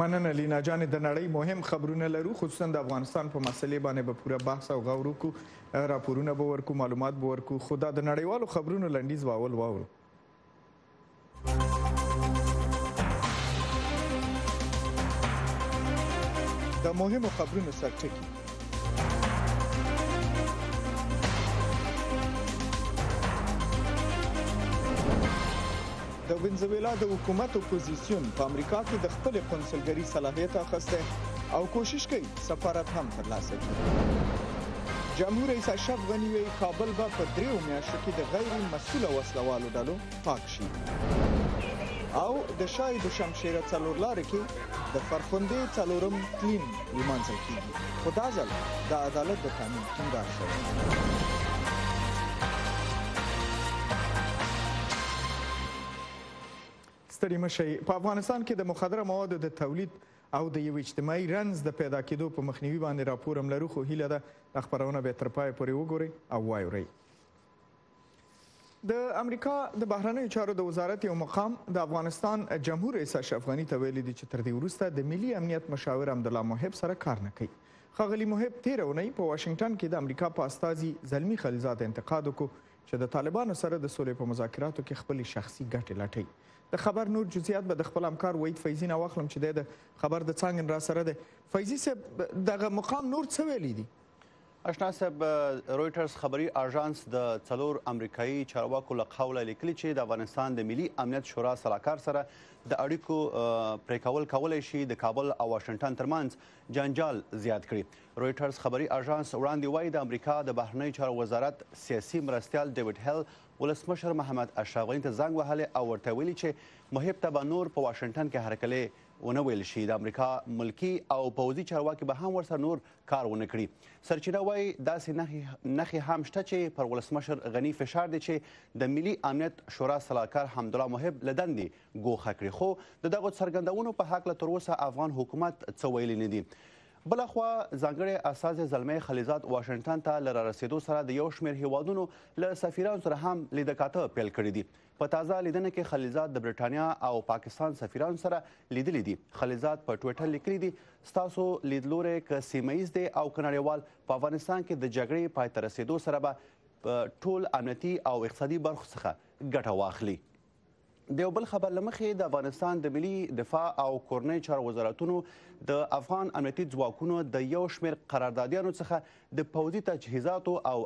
مننه لینا جانې د نړۍ مهم خبرونه لرو خصوصا د افغانستان په مسلې باندې به پوره بحث او غور وکړو راپورونه به ورکو معلومات به ورکو خو دا د نړیوالو خبرونو لنډیز به اول واورو د مهمو خبرونو سرټکی د وینزویلا د حکومت اپوزیسیون په امریکا کې د خپل قونسلګری صلاحیت اخیسته او کوشش کوي سفارت هم ترلاسه کړي جمهور رئیس اشرف غنی وی کابل به په دریو میاشتو کې د غیر مسول وسلوالو ډلو پاک شي او د شای دوشمشیره څلورلارې کې د فرخندې څلورم تلین لمانځل کیږي خو دا ځل د عدالت د تامین ټینګار شوی ستړي مشي په افغانستان کې د مخدره موادو د تولید او د یو اجتماعي رنز د پیدا کېدو په مخنیوي باندې راپور هم لرو خو هیله ده دا خبرونه به تر پای پورې وګورئ او وایورئ د امریکا د بهرنیو چارو د وزارت یو مقام د افغانستان جمهور رئیس اشرف غنی ته ویلي دي چې تر دې وروسته د ملي امنیت مشاور عبدالله محب سره کار نه کوي خغلی محب تیر اونۍ په واشنگټن کې د امریکا په استازي زلمی خلیلزاد انتقاد وکړو چې د طالبانو سره د سولې په مذاکراتو کې خپل شخصي ګټې لټي د خبر نور جزئیات به د خپل همکار وحید فیضی نه واخلم چې د خبر د څنګه را سره ده فیضی صاحب دغه مقام نور څه ویلي دي اشنا صاحب رويټرز خبري اژانس د څلور امریکایي چارواکو له قوله لیکلي چې د افغانستان د ملي امنیت شورا سلاکار سره د اړیکو پریکول کولای شي د کابل او واشنگټن ترمنځ جنجال زیات کړي رويټرز خبري اژانس وړاندې وایي د امریکا د بهرنی چارو وزارت سیاسي مرستیال ډیوډ هل ولسمشر محمد اشرف غني ته زنګ وهلی او ورته ویلي چې محب ته به نور په واشنگټن کې هرکلی ونه ویل شي د امریکا ملکی او پوځي چارواکي به هم ورسره نور کار ونه کړي سرچینه وایي داسې نښې نښې هم شته چې پر ولسمشر غني فشار دی چې د ملي امنیت شورا سلاکار حمدالله محب له دندې ګوښه کړي خو د دغو څرګندونو په حق له تر اوسه افغان حکومت څه ویلي نه دي بلخوا ځانګړی استازی زلمی خلیزاد واشنگټن ته له رارسېدو سره د یو شمېر هیوادونو له سفیرانو سره هم لیده کاته پیل کړي دي په تازه لیدنه کې خلیلزاد د برېټانیا او پاکستان سفیرانو سره لیدلي دي. خلیلزاد په ټویټر لیکلي دي، ستاسو لیدلوری که سیمه ییز دی او که نړیوال، په افغانستان کې د جګړې پای ته رسېدو سره به ټول امنیتي او اقتصادي برخو څخه ګټه واخلي. د یو بل خبر له مخې د افغانستان د ملي دفاع او کورنیو چارو وزارتونو د افغان امنیتي ځواکونو د یو شمېر قراردادیانو څخه د پوځي تجهیزاتو او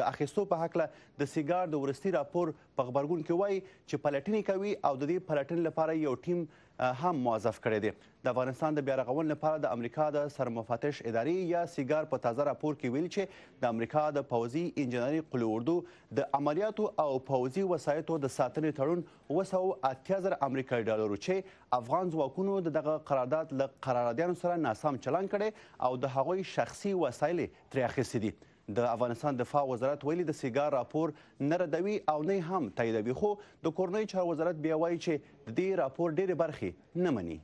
د اخیستو په هکله د سیګار د ورستي راپور په غبرګون کې وایي چې پلټنې کوي او د دې پلټنې لپاره یو ټیم هم موظف کړی دی د افغانستان د بیارغونې لپاره د امریکا د سرمفتش ادارې یا سیګار په تازه راپور کې ویل چې د امریکا د پوځي انجنیري قلو اردو د عملیاتو او پوځي وسایطو د ساتنې تړون اووه سوه او اتیا زره امریکایي ډالرو چې افغان ځواکونو د دغه قرارداد له قرارادیانو سره ناسم چلند کړی او د هغوی شخصي وسایل یې ترې اخیستي دي. د افغانستان دفاع وزارت ویلي د سیګار راپور نه ردوي او نه یې هم تاییدوي خو د کورنیو چارو وزارت بیا وایي چې د دې راپور ډېرې برخې نه مني.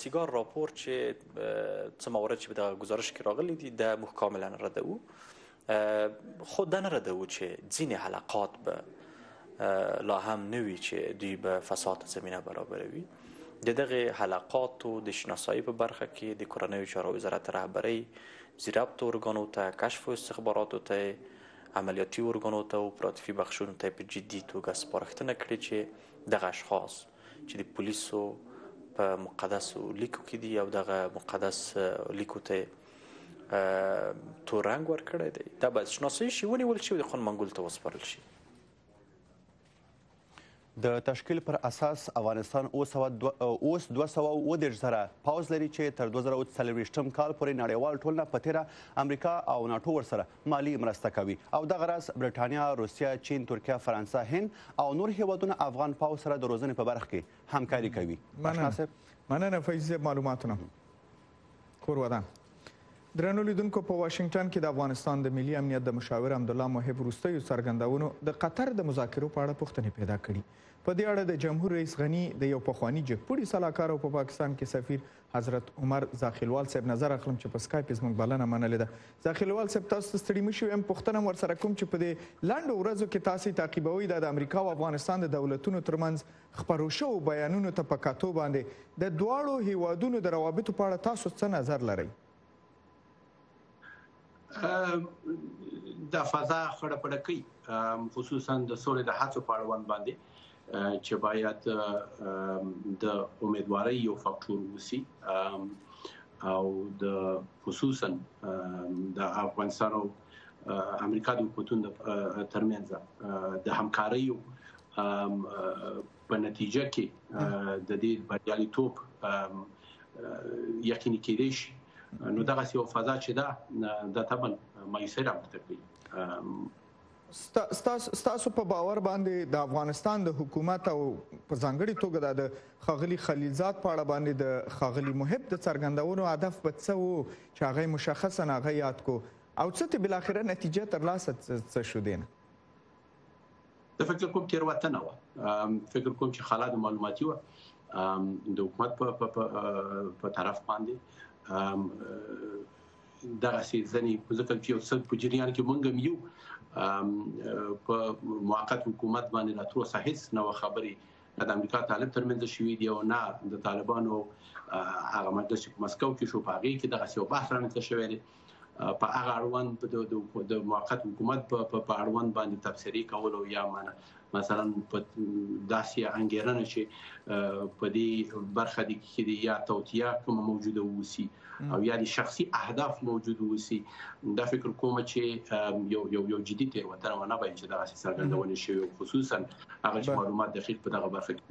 سیګار راپور چې څه موارد چې په دغه ګزارش کې راغلي دي دا موږ کاملا ردوو خو دا نه ردوو چې ځینې حلقات به لا هم نه وي چې دوی به فساد زمینه برابروي د دغه حلقاتو د شناسایی په برخه کې د کورنیو چارو وزارت رهبری زیربط ارګانو ته کشف او استخباراتو ته عملیاتي ارګانو ته او پراتفي بخشونو ته په جدي توګه سپارښتنه کړې چې دغه اشخاص چې د پولیسو په مقدس لیکو کې دي او دغه مقدس لیکو ته تور رنګ ورکړی دی دا باید شناسي شي ونیول شي او د خان منګول ته وسپارل شي د تشکیل پر اساس افغانستان اوس اوس 210 زره پوز لري چې تر 2040 کال پورې نړیوال ټولنه په تیره امریکا او ناتو ورسره مالي مرسته کوي او دغه راز برېټانیا، روسیه، چین، ترکیه، فرانسه، هند او نور هېوادونه افغان پوځ سره د روزنې په برخه کې همکاري کوي. اشنا صاحب. مننه فیض صاحب معلوماتو نه. کور ودان. درنو لیدونکو په واشنګټن کې د افغانستان د ملي امنیت د مشاور عبدالله محب وروستیو څرګندونو د قطر د مذاکرو په اړه پوښتنې پیدا کړي. په دې اړه د جمهور رئیس غني د یو پخواني جګپوړي سلاکار او په پاکستان کې سفیر حضرت عمر زاخیلوال صاحب نظر اخلم چې په سکایپ یې زموږ بلنه منلې ده. زاخیلوال صاحب تاسو ته ستړي مه شي وایم، پوښتنه هم ورسره کوم چې په دې لنډو ورځو کې تاسې تعقیبوئ دا د امریکا او افغانستان د دولتونو ترمنځ خپرو شوو بیانونو ته په کتو باندې د دواړو هیوادونو د روابطو په اړه تاسو څه نظر لرئ؟ د فضا خړه پړکۍ خصوصا د سولې د هڅو په اړوند باندې چې باید د امیدوارۍ یو فاکتور وسی او د خصوصا د افغانستان او امریکا د حکومتونو ترمنځ د همکاریو په نتیجه کې د دې بریالیتوب یقیني کېدای شي نو دغه یو فضا چې دا د تبن مایوسه راوړته کوي ستاسو په باور باندې د افغانستان د حکومت او په ځانګړي توګه د خاغلی خلیلزاد په اړه باندې د خاغلی محب د څرګندونو هدف به څه وو چې هغه مشخصا هغه یاد کو او څه ته بل اخره نتیجه ترلاسه څه شو دینه د فکر کوم تیروتنه و فکر کوم چې خلا د معلوماتي و د حکومت په په طرف باندې دغه سي ځنی ځکه چې یو څه په جریان کې مونږ یو په موقت حکومت باندې لا تر اوسه هیڅ نو خبري د امریکا طالب ترمنځ شوې دی او نه د طالبانو هغه مجلس په مسکو کې شو په هغه کې دغه سي بحث رانه شوې په هغه اړوند په د موقت حکومت په اړوند باندې تبصری کول او یا معنا مثلا په داسې انګیرنه چې په دې برخه دي کې دي یا توتیا کوم موجوده وسی او یا د شخصي اهداف موجود وسی دا فکر کوم چې یو یو یو جدي تیر وته نه باید چې دا څرګندونه شي خصوصا هغه معلومات دقیق په دغه برخه کې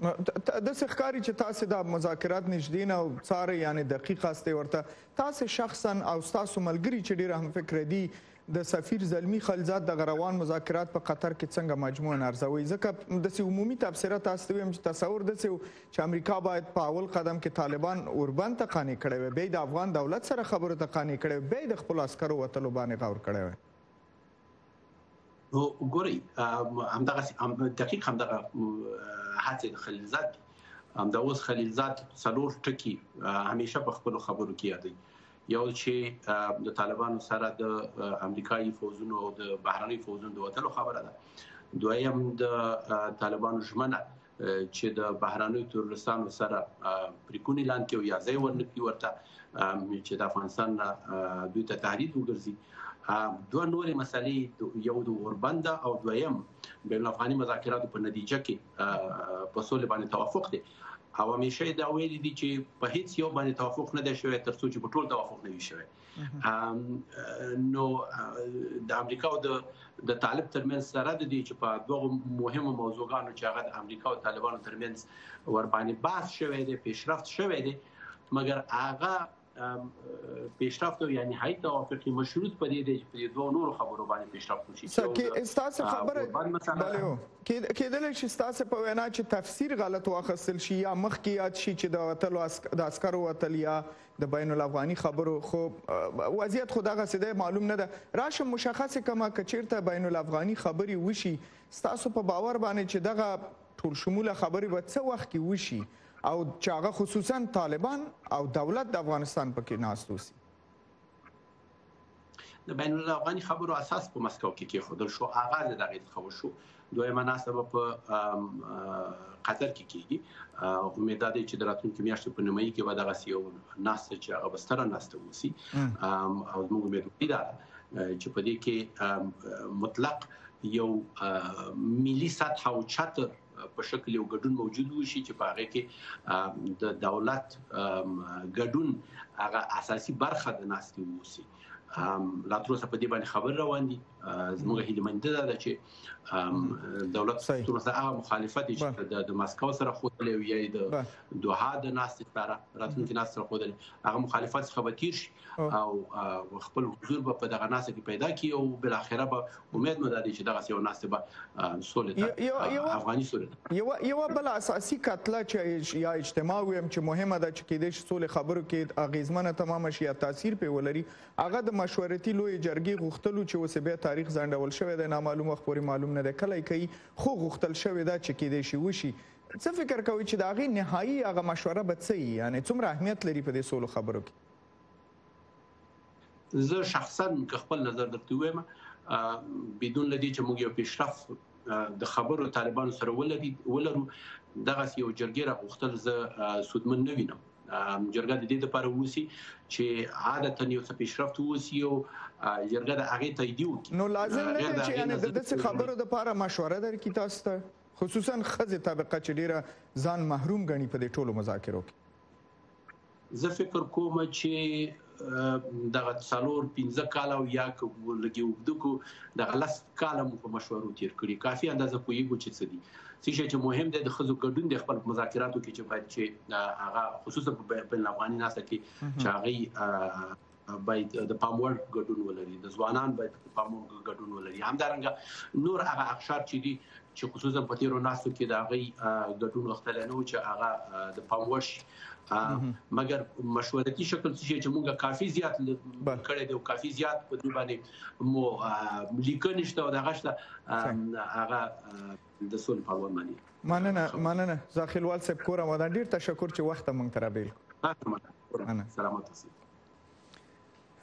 ته داسې ښکاري چې تاسې دا مذاکرات نږدې نه او څارئ یعنې دقیق هستئ ورته تاسې شخصا او ستاسو ملګري چې ډېر همفکره دي د سفیر زلمی خلزاد دغه روان مذاکرات په قطر کې څنګه مجموعا ارزوي ځکه داسې عمومي تبصره تاسو ته ویم چې تصور داسې و چې امریکا باید په اول قدم کې طالبان اوربند ته قانع کړی وي بیا د افغان دولت سره خبرو ته قانع کړی وي بیا د خپل عسکرو وتلو باندې غور کړی وي ګوري همدغه دقیق همدغه هڅه د خلیلزاد هم دا اوس خلیلزاد څلور ټکی همیشه په خپل خبرو کې یادوي یو چې د طالبانو سره د امریکایي فوجونو او د بهرنۍ فوجونو د وټلو خبره ده دویم د طالبانو ژمنه چې د بهرانیو ترورستانو سره پریکون اعلان کوي یا ځای ورنکړي ورته چې د افغانستان دوی ته تهدید وګرځي دوه نورې مسلې یو د اوربند او دویم بین افغاني مذاکراتو په نتیجه کې په سولې باندې توافق دی او همیشه دا ویلي دي چې په هیڅ یو باندې توافق نه دی شوی ترڅو چې په ټول توافق نه وي شوی نو د امریکا او د طالب ترمنځ سره د دې چې په دوه مهمو موضوعګانو چې هغه د امریکا او طالبانو ترمنځ ور باندې بحث شوه دی پیشرفت شوه دی مګر هغه پیشرفت او یعنی هاي توافق مشروط په دې دی چې په دوه نورو خبرو باندې پیشرفت وشي چې استاسو خبره بلو کېدل شي استاسو په وینا چې تفسیر غلط واخصل شي یا مخکې یاد شي چې د وتلو د عسکرو وتل یا د بین الافغانی خبرو خو وضعیت خو دغه سده معلوم نه ده راشم مشخص کما کچیرته بین الافغانی خبري وشي ستاسو په باور باندې چې دغه ټول شموله خبري به څه وخت کې وشي او چې هغه خصوصا طالبان او دولت د افغانستان پکې ناست اوسي د بین الافغاني خبرو اساس په مسکو کې کېښودل شو آغاز د هغې څخه وشو دویمه ناسته به په قطر کې کېږي امید ده چې د راتلونکي میاشتې په نیمایي کې به دغه یو ناسته چې هغه به ستره ناسته وسی او موږ امید ده چې په دې کې مطلق یو ملي سطح او چتر په شکل یو ګډون موجود وشي چې په هغه کې د دولت ګډون هغه اساسي برخه د ناستي ووسی لا تر اوسه په دې باندې خبر روان دي زموږ هیله مند ده چې دولت تر اوسه هغه مخالفت چې د مسکو سره خوتل وي د دوحه د ناستي سره راتلونکي ناستي سره خوتل هغه مخالفت څخه به تیر شي او خپل حضور به په دغه ناسه کې پیدا کی او بل اخره به امید مده دي چې دغه یو ناسه به سولې ته افغاني سولې یو یو بل اساسي کتله چې یا اجتماع ویم چې مهمه ده چې کې د سولې خبرو کې اغیزمنه تمام شي یا تاثیر په ولري هغه د مشورتي لوی جرګي غوښتلو چې اوس به تاریخ ځنډول شوی دی نامعلوم وخت پورې معلوم نه دی کله کوي خو غوښتل شوی دا چې کې د شي وشي څه فکر کوي چې دا غي نهایی هغه مشوره به څه یعنی څومره اهمیت لري په دې سولو خبرو کې زه شخصا که خپل نظر درته وایم بدون لدی چې موږ یو پیشرفت د خبرو طالبانو سره ولري ولرو دغه یو جرګې را غوښتل زه سودمن نه وینم جرګه د دې لپاره ووسی چې عادت یو څه پیشرفت ووسی او جرګه د هغه تایید وکړي نو لازم نه چې یعنی د دې خبرو لپاره مشوره درکې تاسو ته خصوصا خزه طبقه چې ډیره ځان محروم غني په دې ټولو مذاکرو کې زه فکر کوم چې دغه څلور پنځه کال او یا که لګي وګدکو دغه لس کال مو په مشورو تیر کړی کافي اندازه پویګو چې څه دي چې مهم دی د خزو ګډون د خپل مذاکراتو کې چې باید چې هغه خصوصا په بین افغاني ناسه کې چې هغه باید د پاموړ ګډون ولري د ځوانان باید د پاموړ ګډون ولري همدارنګه نور هغه اخشار چې دي چې خصوصا په تیرو ناسو کې دا غي ګډون وختل نه و چې هغه د پاموړ شي مګر مشورتي شکل چې موږ کافي زیات کړی دی او کافي زیات په دې باندې مو لیکنې شته او دغه شته هغه د سول په وړاندې مني مننه مننه زاخیلوال صاحب کور آباد ډیر تشکر چې وخت مونږ ترابیل مننه سلامات اوسئ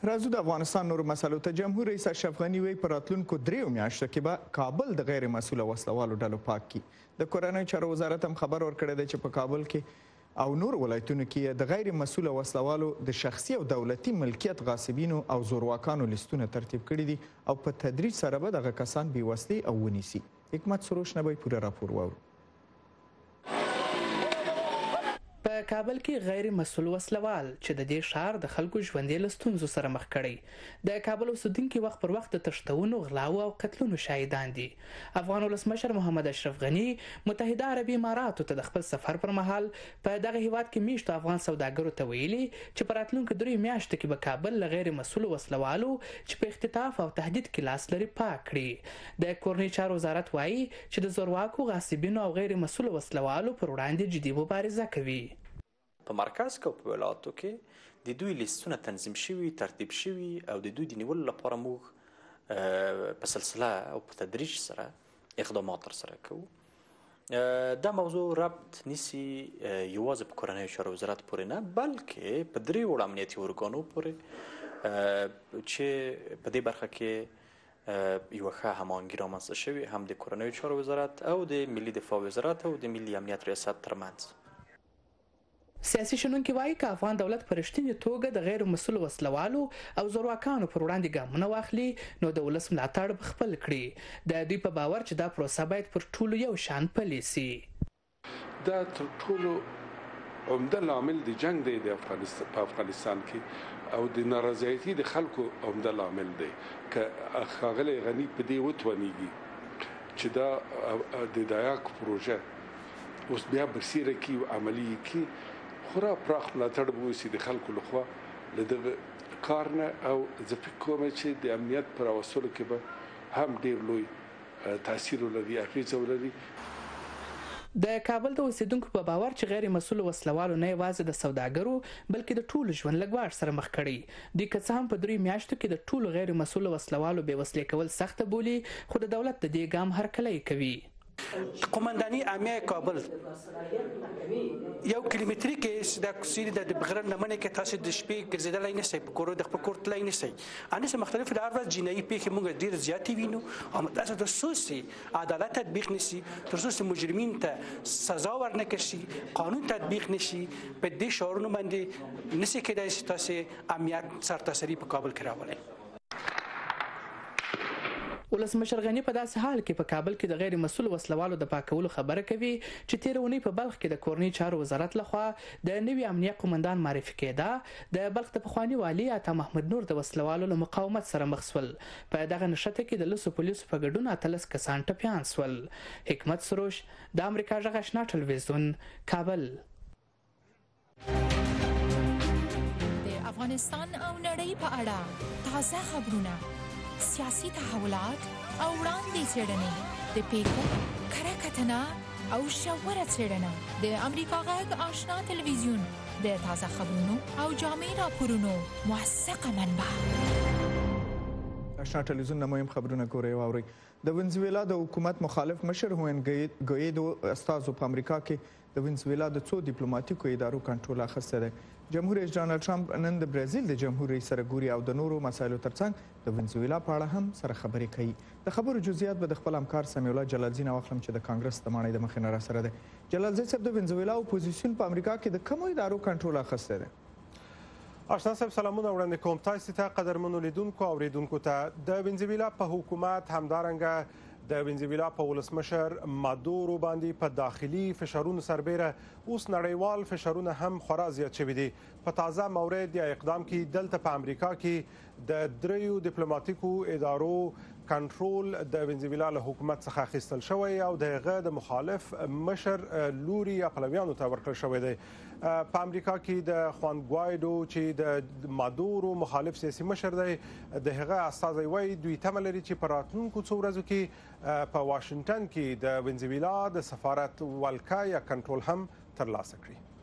راځو د افغانستان نور مسلو ته جمهور رئیس اشرف غنی وی پر راتلونکو دریو میاشتو کې به کابل د غیر مسول وسلوالو ډلو پاک کی د کورنۍ چارو وزارت هم خبر ورکړی دی چې په کابل کې او نور ولایتونو کې د غیر مسول وسلوالو د شخصي او دولتي ملکیت غاصبینو او زورواکانو لیستونه ترتیب کړي دي او په تدریج سره به دغه کسان بې وسلې او ونیسي حکمت سروش نه به پوره راپور واورو په کابل کې غیر مسول وسله وال چې د دې ښار د خلکو ژوندې له ستونزو سره مخ کړی د کابل اوسیدونکي وخت پر وخت د تښتونو غلاو او قتلونو شاهدان دي افغان ولسمشر محمد اشرف غني متحده عربي اماراتو ته د خپل سفر پر مهال په دغه هیواد کې میشتو افغان سوداګرو ته ویلي چې په راتلونکو درې میاشتو کې به کابل له غیر مسول وسله والو چې په اختطاف او تهدید کې لاس لري پاک کړي د کورنۍ چارو وزارت وایي چې د زورواکو، غاصبینو او غیر مسؤلو وسله والو پر وړاندې جدي مبارزه کوي. په مرکز کې او په ولایاتو کې د دوی لیستونه تنظیم شوي، ترتیب شوي او د دوی د نیولو لپاره موږ په سلسله او په تدریج سره اقدامات ترسره کوو. دا موضوع ربط نیسي یوازې په کورنیو چارو وزارت پورې نه، بلکې په درې واړو امنیتي ارګانو پورې چې په دې برخه کې یوه ښه هماهنګي رامنځته شوې هم د کورنیو چارو وزارت او د ملي دفاع وزارت او د ملي امنیت ریاست ترمنځ. سیاسي شنونکي وايي، که افغان دولت په رښتینې توګه د غیر مسؤلو وسله والو او زورواکانو پر وړاندې ګامونه واخلي، نو د ولس ملاتړ به خپل کړي. د دوی په باور چې دا پروسه باید پر ټولو یو شان پلې شي. دا تر ټولو عمده لامل د جنگ دی د افغانستان په افغانستان کې او د نارضایتي د خلکو عمده لامل دی که خاغلی غنی په دې وتوانیږي چې دا د دایاک پروژه اوس بیا برسیره کی او عملی کی خورا پراخ ملاتړ به وسی د خلکو لخوا لدغه کار نه او زه فکر کوم چې د امنیت پر اوسلو کې به هم ډیر لوی تاثیر ولري، اغېزه ولري. د کابل د اوسېدونکو په باور چې غیر مسؤلو وسله والو نه یوازې د سوداګرو بلکې د ټولو ژوند له ګواښ سره مخ کړی. دوی که څه هم په دریو میاشتو کې د ټولو غیر مسؤلو وسله والو بې وسلې کول سخته بولي خو د دولت د دې ګام هرکلی کوي. قومانداني عامه کابل یو کیلومتري کې سیده کوڅې دي، د بغرن لمنې کې تاسې د شپې ګرځېدلی نه شئ، په کورو د خپل کور تللی نه شئ. اني سه مختلف د ارواز جنایي پیښې موږ ډیر زیاتې وینو او تاسو د سوسي عدالت تطبیق نشي تر سوسي مجرمین ته سزا ورنکړ شي قانون تطبیق نشي په دې شعارونو باندې نشي کېدای چې تاسو امنیت سرتاسري په کابل کې راولي ولسمشر غني په داسې حال کې په کابل کې د غیر مسول وسلوالو د پاکولو خبره کوي چې تیر اونۍ په بلخ کې د کورنۍ چارو وزارت لخوا د نوي امنیه قومندان معرفي کېده د بلخ د پخواني والي عطا محمد نور د وسله والو له مقاومت سره مخ شول. په دغه نښته کې د لسو پولیسو په ګډون اتلس کسان ټپیان شول. حکمت سروش، د امریکا غږ اشنا ټلویزیون، کابل. د افغانستان او نړۍ په اړه تازه خبرونه، سیاسي تحولات او وړاندې څېړنې د پیښو کره کتنه او ژوره څېړنه د امریکا غږ آشنا تلویزیون د تازه خبرونو او جامع راپورونو موثقه منبع آشنا ټلویزیون نه مهم خبرونه ګوري او اوري د ونزویلا د حکومت مخالف مشر هوین ګویدو استاذو په امریکا کې د ونزویلا د څو ډیپلوماټیکو ادارو کنټرول اخیسته دی جمهور رئیس ډونالد ټرمپ نن د برازیل د جمهور رئیس سره ګوري او د نورو مسایلو ترڅنګ د ونزویلا په اړه هم سره خبرې کوي د خبرو جزئیات به د خپل همکار سمیع الله جلالزی نه واخلم چې د کانګرس د ماڼۍ د مخې نه را سره دی جلال زيد صاحب د وينزويلا اپوزيسيون په امريکا کې د کومو ادارو کنټرول اخستی دی؟ آشنا صاحب سلامونه وړاندې کوم تاسو ته قدرمنو لیدونکو او ریدونکو ته د وینزویلا په حکومت همدارنګه د وینزویلا په ولسمشر مادورو باندې په داخلي فشارونو سربېره اوس نړیوال فشارونه هم خورا زیات شوي دي په تازه مورد یا اقدام کې دلته په امریکا کې د دریو دیپلوماتیکو ادارو کنټرول د وینزویلا له حکومت څخه اخیستل شوی او د هغه د مخالف مشر لوري یا پلویانو ته ورکړل شوی دی په امریکا کې د خوان ګوایډو چې د مادورو مخالف سیاسي مشر دی د هغه استازی وایي دوی تمه لري چې په راتلونکو څو ورځو کې په واشنگټن کې د وینزویلا د سفارت ولکه یا کنټرول هم ترلاسه کړي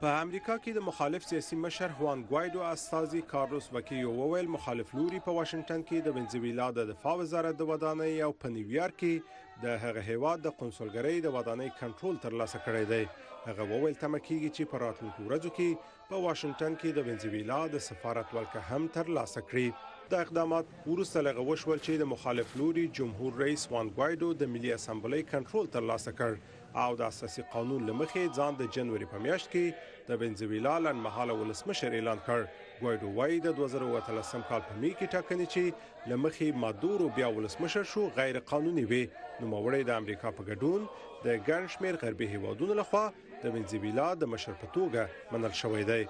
په امریکا کې د مخالف سیاسي مشر هوان ګوایډو استازي کارلوس وکیو وویل مخالف لوري په واشنگټن کې د ونزویلا د دفاع وزارت د ودانۍ او په نیویارک کې د هغه هیواد د قونسلګرۍ د ودانۍ کنټرول ترلاسه کړی دی هغه وویل تمه کیږي چې په راتلونکو ورځو کې په واشنگټن کې د ونزویلا د سفارت ولکه هم ترلاسه کړي دا اقدامات وروسته لغه وشول چې د مخالف لوري جمهور رئیس وان ګوایډو د ملي اسمبلی کنټرول ترلاسه کړ او د اساسي قانون له مخې ځان د جنوري په میاشت کې د وینزویلا لنډمهاله ولسمشر اعلان کړ ګوایډو وایي د 2013 کال په می کې ټاکنې چې له مخې مادورو بیا ولسمشر شو غیر قانوني وي نوموړی د امریکا په ګډون د ګڼ شمېر غربي هیوادونو لخوا د وینزویلا د مشر په توګه منل شوی دی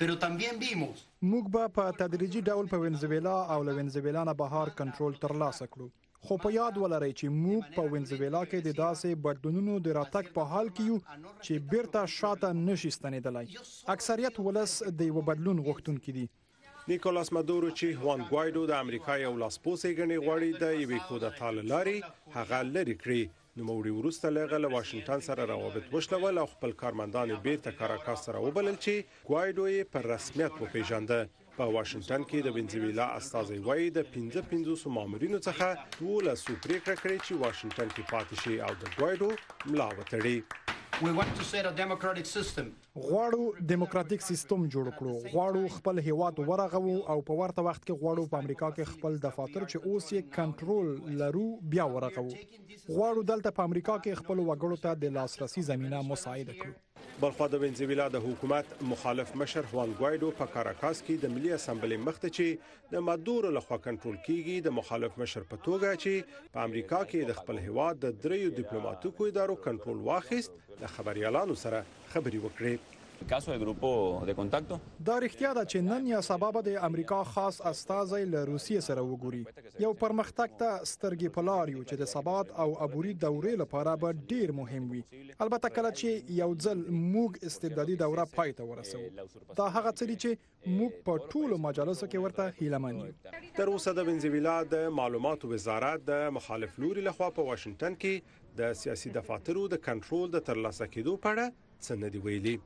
Pero también vimos موږ به په تدریجي ډول په وینزویلا او له وینزویلا نه بهر کنټرول ترلاسه کړو. خو په یاد ولرئ چې موږ په وینزویلا کې د داسې بدلونونو د راتګ په حال کې یو چې بیرته شاته نشي ستنیدلای اکثریت ولس د یو بدلون غوښتونکي دي نیکولاس مدورو چې هوان ګوایډو د امریکا یو لاسپوڅی ګڼي غواړي د یوې کودتا لاري هغه لری کړي نوموړي وروسته له هغه له واشنګټن سره روابط وشلول او خپل کارمندان یې بیرته کاراکاس ته راوبلل چې ګوایډو یې په رسمیت وپیژانده په واشنګټن کې د وینزویلا استازی وایي د 15 50 مامورینو څخه 12 پریکړه کړې چې واشنګټن کې پاتې شي او د ګوایډو ملا وتړي We want to set a democratic system غواړو دیموکراتیک سیستم جوړ کړو غواړو خپل هیواد ورغوو او په ورته وخت کې غواړو په امریکا کې خپل دفاتر چې اوس یې کنټرول لرو بیا ورغوو غواړو دلته په امریکا کې خپل وګړو ته د لاسرسي زمينه مساعده کړو بلخوا د وینزویلا د حکومت مخالف مشر هوان ګوایډو په کاراکاس کې د ملي اسمبلې مخته چې د مادورو لخوا کنټرول کیږي د مخالف مشر په توګه چې په امریکا کې د خپل هیواد د دریو ډیپلوماټیکو ادارو کنټرول واخیست د خبريالانو سره خبري وکړي caso de grupo de contacto دا رښتیا ده چې نن یا سبا به د امریکا خاص استازی له روسیې سره وګوري یو پرمختګ ته سترګې په لار یو چې د ثبات او عبوري دورې لپاره به ډیر مهم وي البته کله چې یو ځل موږ استبدادي دوره پای ته ورسوو دا هغه څه دي چې موږ په ټولو مجالسو کې ورته هیله من یو. تر اوسه د ونزویلا د معلوماتو وزارت د مخالف لوري لخوا په واشنګټن کې د سیاسي دفاترو د کنټرول د ترلاسه کېدو په اړه څه نه دی ویلي.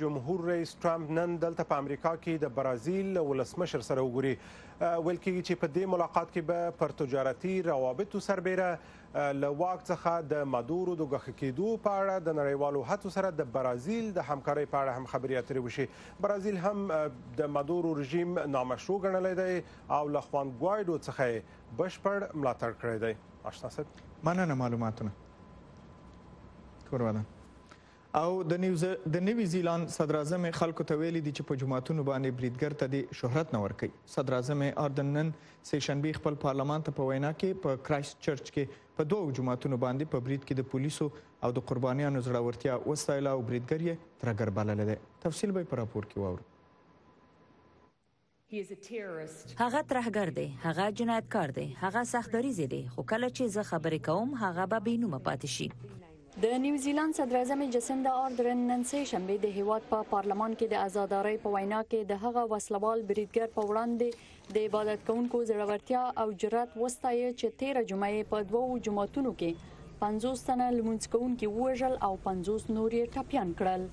جمهور رئیس ټرمپ نن دلته په امریکا کې د برازیل ولسمشر سره وګوري ویل کېږي چې په دې ملاقات کې به پر تجارتي روابطو سربېره له واک څخه د مادورو د ګوښه کېدو په اړه د نړیوالو هڅو سره د برازیل د همکارۍ په اړه هم خبرې اترې وشي برازیل هم د مادورو رژیم نامشروع ګڼلی دی او له خوان ګوایډو څخه یې بشپړ ملاتړ کړی دی آشنا صاحب مننه معلوماتونه کورواله او د نوي زیلاند صدراعظم خلکو ته ویلي دي چې په جوماتونو باندې بریدګر ته دې شهرت نه ورکوي. صدراعظم آردن نن سې شنبې خپل پارلمان ته په وینا کې په کرایسټ چرچ کې په دوو جوماتونو باندې په برید کې د پولیسو او د قربانیانو زړورتیا وستایله او بریدګر یې ترګر بللی دی. تفصیل به یې په راپور کې واورو. هغه ترهګر دی هغه جنایتکار دی هغه سخت دریځ دی خو کله چې زه خبرې کوم هغه به بینومه پاتې شي د نیوزیلند صدراعظم جسندا آردرن نن سه شنبه د هیواد په پا پارلمان کې د ازادارۍ په وینا کې د هغه وسلوال بریدګر په وړاندې د عبادت کوونکو زړورتیا او جرأت وستایه چې 13 جمعې په دوو جماعتونو کې 50 تنه لمونځ کوونکي وژل او 50 نور یې ټپيان کړل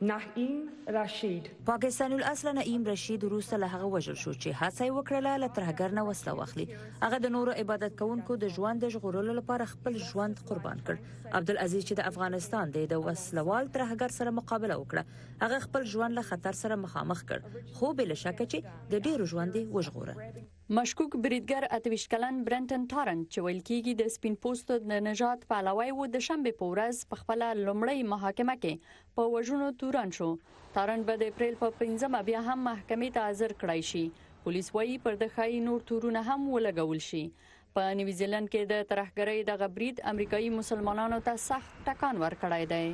نعیم رشید. پاکستاني الاصله نعیم رشید وروسته له هغه وژل شو چې هڅه یې وکړله له ترهګر نه وسله واخلي. هغه د نورو عبادت کوونکو د ژوند د ژغورلو لپاره خپل ژوند قربان کړ. عبدالعزیز چې د افغانستان دی، د وسلوال ترهګر سره مقابله وکړه. هغه خپل ژوند له خطر سره مخامخ کړ، خو بې له شکه چې د ډېرو ژوند یې وژغوره. مشکوک بریدګر اته ویشت کلن برنټن ټارنټ چې ویل کېږي د سپین پوستو د نژاد پلوی و د شنبې په ورځ په خپله لومړۍ محاکمه کې په وژنو تورن شو ټارنټ به د اپریل په پنځمه بیا هم محکمې ته حاضر کړای شي پولیس وایي پر ده ښایي نور تورونه هم ولګول شي په نیوزیلند کې د ترهګرۍ دغه برید امریکایي مسلمانانو ته سخت ټکان ورکړی دی.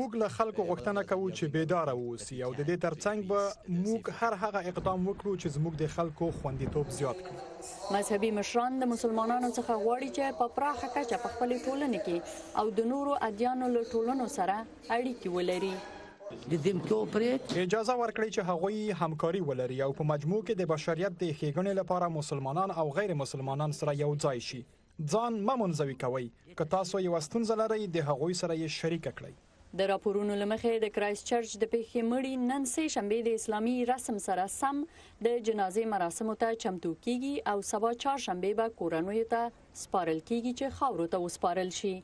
موږ له خلکو غوښتنه کوو چې بیداره واوسي او د دې ترڅنګ به موږ هر هغه اقدام وکړو چې زموږ د خلکو خوندیتوب زیات کړي. مذهبي مشران د مسلمانانو څخه غواړي چې په پراخه کچه په خپلې ټولنې کې او د نورو ادیانو له ټولنو سره اړیکې ولري. اجازه ورکړئ چې هغوی همکاري ولري او په مجموع کې د بشریت د ښېګڼې لپاره مسلمانان او غیر مسلمانان سره یو ځای شي. ځان مه منزوي کوئ، که تاسو یوه ستونزه لرئ د هغوی سره یې شریکه کړئ. د راپورونو له مخې د کرایسټ چرچ د پېښې مړي نن سه شنبه د اسلامي رسم سره سم د جنازې مراسمو ته چمتو کیږي او سبا چهارشنبه به کورنیو ته سپارل کیږي چې خاورو ته وسپارل شي.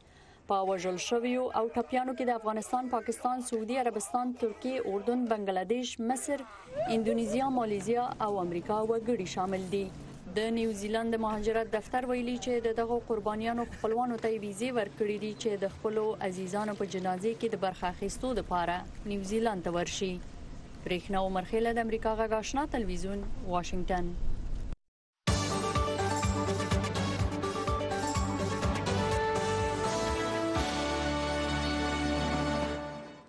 په وژل شویو او ټپیانو کې د افغانستان، پاکستان، سعودي عربستان، ترکیه، اردن، بنگلاديش، مصر، اندونیزیا، مالیزیا او امریکا وګړي شامل دي. د نیوزیلند د مهاجرت دفتر ویلي چې د دغو قربانیانو خپلوانو ته ویزې ورکړې دي چې د خپلو عزیزانو په جنازې کې د برخه اخیستو لپاره نیوزیلند ته ورشي. برېښنا عمرخېله د امریکا غږ آشنا تلویزیون واشنګټن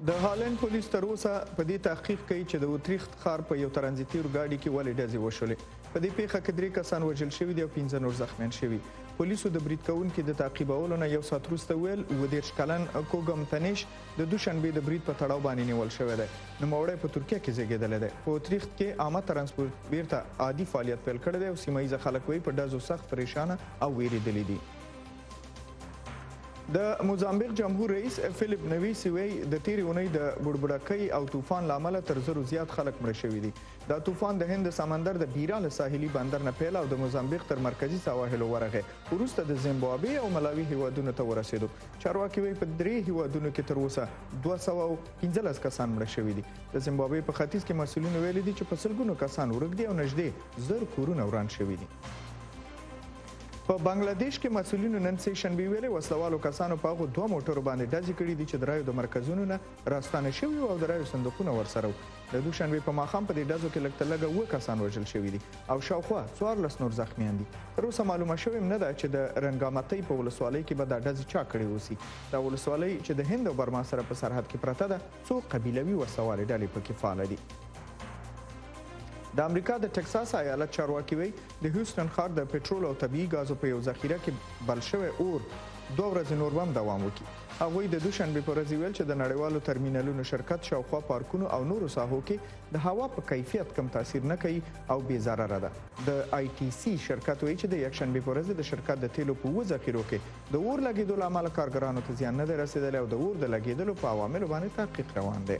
د هالند پولیس تر اوسه په دې تحقیق کوي چې د اوتریخت ښار په یو ترانزیتي اورګاډي کې ولې ډزې وشولې په دې پیښه کې درې کسان وژل شوي دي او 15 نور زخمیان شوي پولیسو د برید کوونکو د تعقیبولو نه یو ساعت وروسته ویل و دیرش کلن کوګم تنیش د دوشنبې د برید په تړاو باندې نیول شوی دی نوموړی په ترکیه کې زیږیدلی دی په اتریخت کې عامه ترانسپورت بیرته عادي فعالیت پیل کړی دی او سیمه ییز خلک وایي په ډزو سخت پریشانه او ویریدلي دي د موزامبیق جمهور رئیس فیلیپ نویسی وی د تیرې اونۍ د بډبډکۍ او طوفان لامل تر زرو زیات خلک مړ شوي دي دا طوفان د هند سمندر د بیرا له ساحلي بندر نه پیل او د موزامبیق تر مرکزي سواحلو ورغی وروسته د زیمبابوې او ملاوي هیوادونو ته ورسېدو چارواکي وایي په درې هیوادونو کې تر اوسه دوه سوه او پنځلس کسان مړه شوي دي. د زیمبابوې په ختیځ کې مسؤلینو ویلي دي چې په سلګونو کسان ورک دي او نژدې زر کورونه وران شوي دي. په بنګله دیش کې مسؤلینو نن سې شنبې ویلې وسله والو کسانو په هغو دوه موټرو باندې ډزې کړې دي چې د رایو د مرکزونو نه راستانه شوي وو او د رایو صندوقونه ورسره وو. د دوشنبې په ماښام په دې ډزو کې لږ تر لږه اووه کسان وژل شوي دي او شاوخوا څوارلس نور زخمیان دي. تر اوسه معلومه شوې هم نه ده چې د رنګامتۍ په ولسوالۍ کې به دا ډزې چا کړې اوسي. دا ولسوالۍ چې د هند او برما سره په سرحد کې پرته ده، څو قبیلوي وسلهوالې ډلې په کې فعاله دي. د امریکا د ټکساس ایالت چارواکي وایي د هیوستن ښار د پټرول او طبیعي ګازو په یو ذخیره کې بل شوی اور دوه ورځې نور به هم دوام وکړي. هغوی د دوشنبې په ورځ ویل چې د نړیوالو ترمینلونو شرکت شاوخوا پارکونو او نورو ساحو کې د هوا په کیفیت کم تاثیر نه کوي او بې ضرره ده. د آی ټي سي شرکت وایي چې د یکشنبې په ورځ یې د شرکت د تېلو په اووه ذخیرو کې د اور لګېدو له امله کارګرانو ته زیان نه دی رسېدلی او د اور د لګېدلو په عواملو باندې تحقیق روان دی.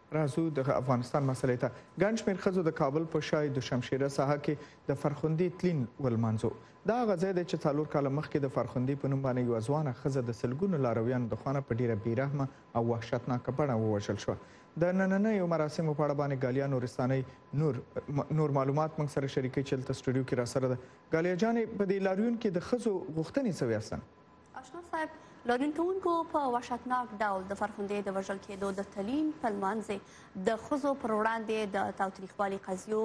راځو دغه افغانستان مسلې ته. ګڼ شمېر ښځو د کابل په شای دوشمشیره ساحه کې د فرخندې تلین ولمانځو. دا هغه ځای دی چې څالور کاله مخکې د فرخندې په نوم باندې یوه ځوانه ښځه د سلګونو لارویانو د خوانه په ډېره بې رحمه او وحشتناکه بڼه ووژل شوه. د نننیو مراسمو په اړه باندې ګالیا نورستانۍ نور نور معلومات موږ سره شریکوي چې دلته سټوډیو کې راسره ده. ګالیا جانې په دې لاریون کې د ښځو غوښتنې څه وې اصلا؟ اشنا صاحب لودین کوونکو په وحشتناک ډول د فرخندې د وژل کېدو د تلین په لمانځې د خزو پر وړاندې د تاوتریخوالي قضیو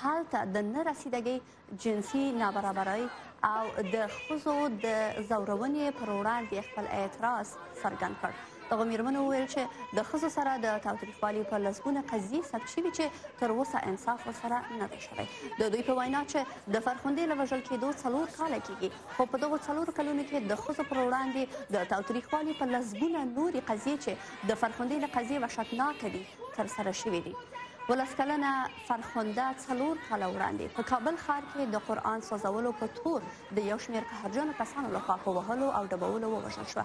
حل ته د نه رسیدګۍ جنسي نابرابرۍ او د خزو د ځورونې پر وړاندې خپل اعتراض څرګند کړ دغه میرمنو وویل چې د ښځو سره د تاوتریخوالي په لسګونه قضیې ثبت شوي چې تر اوسه انصاف ورسره نه دی شوی د دوی په وینا چې د فرخندې له وژل کېدو څلور کاله کېږي خو په دغو څلورو کلونو کې د ښځو پر وړاندې د تاوتریخوالي په لسګونه نورې قضیې چې د فرخندې له قضیې وحشتناکه دي ترسره شوې دي ولس کلنه فرخنده څلور کاله وړاندې په کابل ښار کې د قرآن سوځولو په تور د یو شمېر قهرجنو کسانو لخوا په وهلو او ډبولو ووژل شوه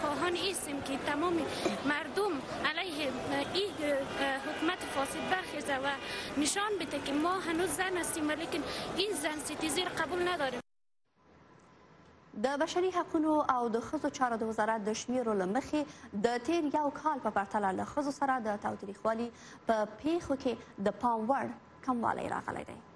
خواهان هستیم که تمام مردم علیه ای حکومت فاسد برخیزه و نشان بده که ما هنوز زن هستیم ولیکن این زن سیتیزی را قبول نداریم د بشري حقونو او د ښځو چارو د وزارت د شمیرو له مخې د تیر یو کال په پرتله له ښځو سره د تاوتریخوالي په پیښو کې د پام وړ کموالی راغلی دی.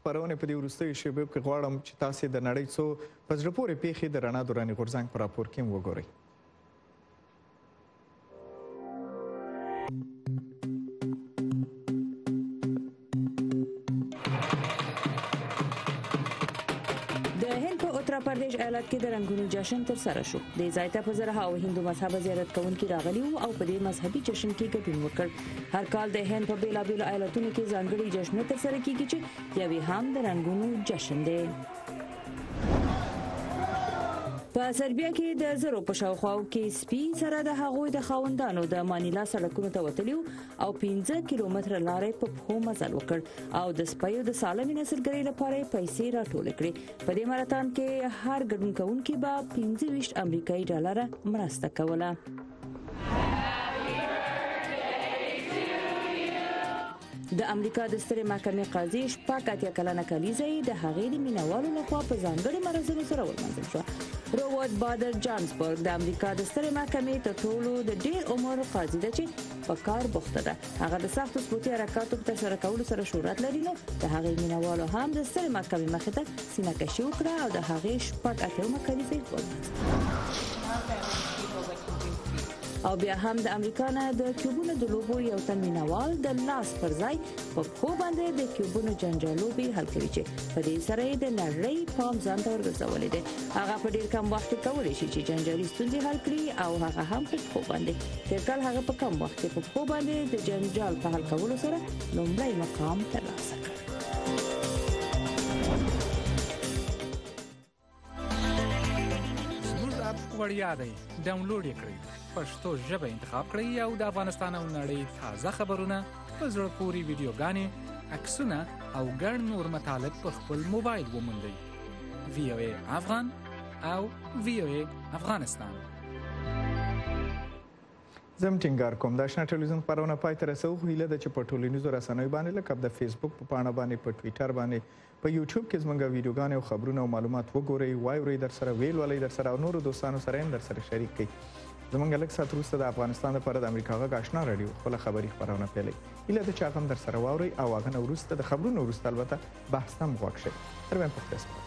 خبرونه په دې وروستیو شیبو کې غواړم چې تاسو د نړۍ څو په زړه پورې پیښې د رڼا دوراني غورځنګ په راپور کې وګورئ د هند په اتر پردیش ایالت کې د رنگونو جشن تر سره شو د ځای ته په زره او هندو مذهب زیارت کوونکي راغلي او په دې مذهبي جشن کې ګډون وکړ هر کال د هند په بیلابیلو ایالتونو کې ځانګړي جشنونه تر سره کیږي چې یوې هم د رنگونو جشن دی په سربیا کې د زرو په شاوخواو کې سپي سره د هغوی د خاوندانو د مانیلا سړکونو ته وتلیو او 15 کیلومتر لارې په پخو مزل وکړ او د سپیو د سالمې نسلګرۍ لپاره پیسې راټول کړې په دې ماراتون کې هر ګډون کوونکي به 25 امریکایي ډالر مرسته کوله د امریکا د سترې محکمې قاضي شپږ اتیا کلنه کلیزه یې د هغې د مینوالو لخوا په ځانګړي مراسمو سره ولمانځل شوه روبرت بادر جانسبورګ د امریکا د سترې محکمې تر ټولو د ډیر عمر قاضي ده چې په کار بوخته ده هغه د سختو سپوتي حرکاتو په ترسره کولو سره شهرت لري نو د هغې مینوالو هم د سترې محکمې مخې ته سینه کشي وکړه او د هغې شپږ اتیومه کلیزه یې او بیا هم د امریکا نه د کیوبونو د لوبو یو تن مینوال د لاس پر ځای په هو باندې د کیوبونو جنجالو به حل کوي چې په دې سره د نړۍ پام ځان ته ورغځولې ده هغه په ډیر کم وخت کې کولای شي چې جنجالي ستونزې حل کړي او هغه هم په خو باندې تر کال هغه په کم وخت کې په خو باندې د جنجال په حل کولو سره لومړی مقام ترلاسه کړ وړیا دی ډاونلوډ یې کړئ پښتو ژبه انتخاب کړئ او د افغانستان او نړۍ تازه خبرونه په زړه پوري ویډیوګانې عکسونه او ګڼ نور مطالب په خپل موبایل وموندئ وی او افغان او وی او افغانستان زم ټینګار کوم د آشنا ټلویزیون خبرونه پای ته رسو خو هیله ده چې په ټولنیزو رسنیو باندې لکه د فیسبوک په پاڼه باندې په ټویټر باندې په یوټیوب کې زمونږ ویډیوګانې او خبرونه او معلومات وګورئ، واورئ درسره، ویې لولئ درسره او نورو دوستانو سره هم درسره شریک کړئ. زمونږ لږ ساعت وروسته د افغانستان لپاره د امریکا غږ آشنا راډیو خپله خبري خپرونه پیلوي. هیله ده چې هغه هم درسره واورئ او هغه نه وروسته د خبرونو وروسته البته بحث ته هم غوږ شئ. تر بیا په خدای سپارم.